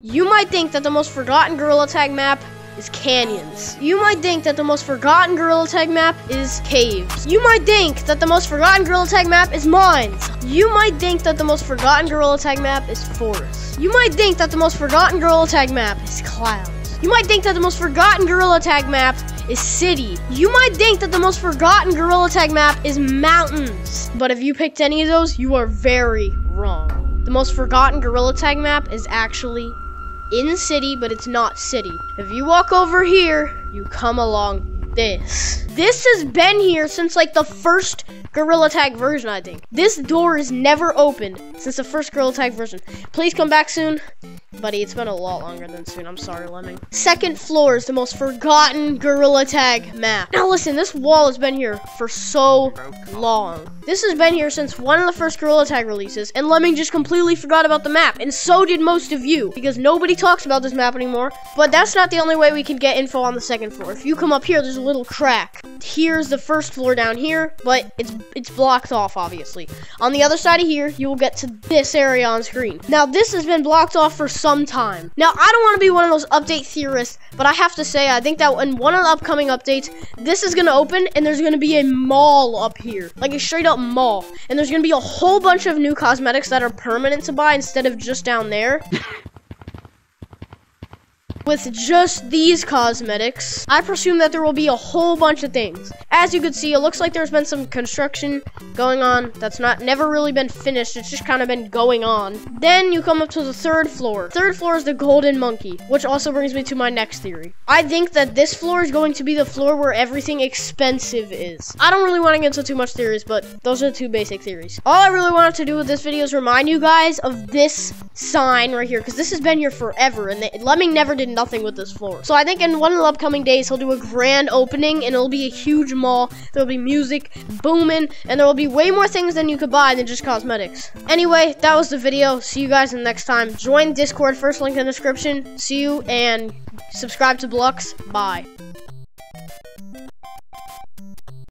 You might think that the most forgotten Gorilla Tag map is canyons. You might think that the most forgotten Gorilla Tag map is caves. You might think that the most forgotten Gorilla Tag map is mines. You might think that the most forgotten Gorilla Tag map is forests. You might think that the most forgotten Gorilla Tag map is clouds. You might think that the most forgotten Gorilla Tag map is city. You might think that the most forgotten Gorilla Tag map is mountains. But if you picked any of those, you are very wrong. The most forgotten Gorilla Tag map is actually in city, but it's not city. If you walk over here, you come along this. This has been here since like the first Gorilla Tag version, I think. This door is never opened since the first Gorilla Tag version. Please come back soon. Buddy, it's been a lot longer than soon. I'm sorry, Lemming. Second floor is the most forgotten Gorilla Tag map. Now listen, this wall has been here for so long. This has been here since one of the first Gorilla Tag releases, and Lemming just completely forgot about the map, and so did most of you, because nobody talks about this map anymore. But that's not the only way we can get info on the second floor. If you come up here, there's a little crack. Here's the first floor down here, but it's it's blocked off, obviously. On the other side of here, you will get to this area on screen. Now, this has been blocked off for some time. Now, I don't want to be one of those update theorists, but I have to say, I think that in one of the upcoming updates, this is going to open, and there's going to be a mall up here. Like a straight up mall. And there's going to be a whole bunch of new cosmetics that are permanent to buy instead of just down there. With just these cosmetics, I presume that there will be a whole bunch of things. As you can see, it looks like there's been some construction going on that's not never really been finished. It's just kind of been going on. Then you come up to the third floor. Third floor is the golden monkey, which also brings me to my next theory. I think that this floor is going to be the floor where everything expensive is. I don't really want to get into too much theories, but those are the two basic theories. All I really wanted to do with this video is remind you guys of this sign right here, because this has been here forever, and Lemming never did nothing with this floor. So I think in one of the upcoming days, he'll do a grand opening, and it'll be a huge mall. There'll be music booming, and there will be way more things than you could buy than just cosmetics. Anyway, that was the video. See you guys in the next time. Join Discord, first link in the description. See you, and subscribe to Bluckss. Bye.